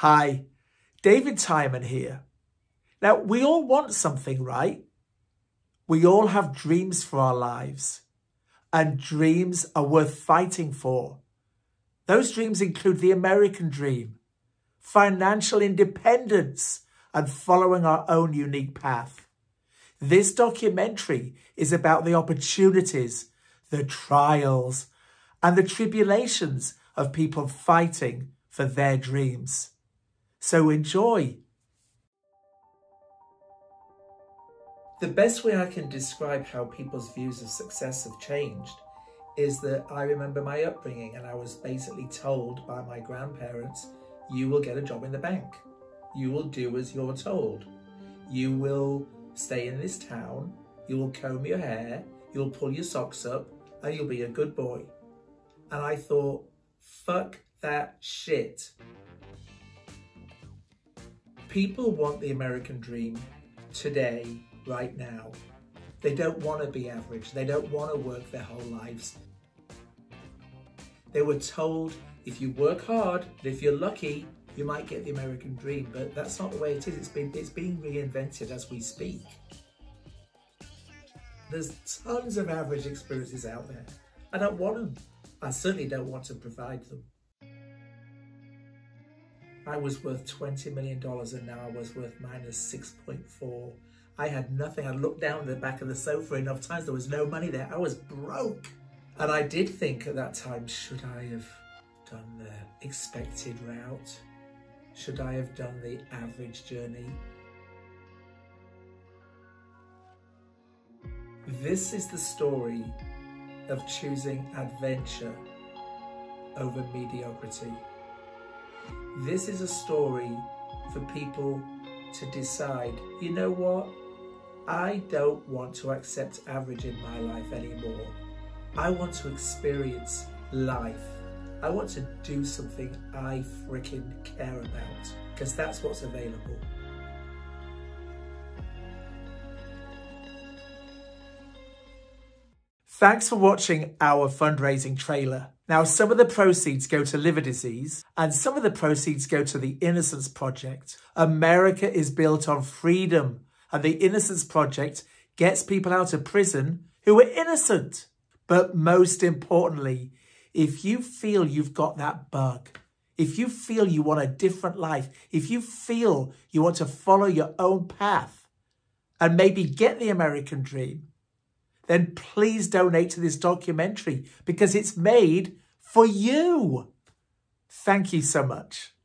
Hi, David Tyreman here. Now, we all want something, right? We all have dreams for our lives, and dreams are worth fighting for. Those dreams include the American dream, financial independence, and following our own unique path. This documentary is about the opportunities, the trials, and the tribulations of people fighting for their dreams. So enjoy. The best way I can describe how people's views of success have changed is that I remember my upbringing and I was basically told by my grandparents, you will get a job in the bank. You will do as you're told. You will stay in this town, you will comb your hair, you'll pull your socks up, and you'll be a good boy. And I thought, fuck that shit. People want the American dream today, right now. They don't want to be average. They don't want to work their whole lives. They were told if you work hard, if you're lucky, you might get the American dream, but that's not the way it is. It's been it's being reinvented as we speak. There's tons of average experiences out there. I don't want them. I certainly don't want to provide them. I was worth $20 million and now I was worth minus 6.4. I had nothing. I looked down at the back of the sofa enough times. There was no money there. I was broke. And I did think at that time, should I have done the expected route? Should I have done the average journey? This is the story of choosing adventure over mediocrity. This is a story for people to decide, you know what? I don't want to accept average in my life anymore. I want to experience life. I want to do something I freaking care about because that's what's available. Thanks for watching our fundraising trailer. Now, some of the proceeds go to liver disease and some of the proceeds go to the Innocence Project. America is built on freedom and the Innocence Project gets people out of prison who are innocent. But most importantly, if you feel you've got that bug, if you feel you want a different life, if you feel you want to follow your own path and maybe get the American dream, then please donate to this documentary because it's made for you. Thank you so much.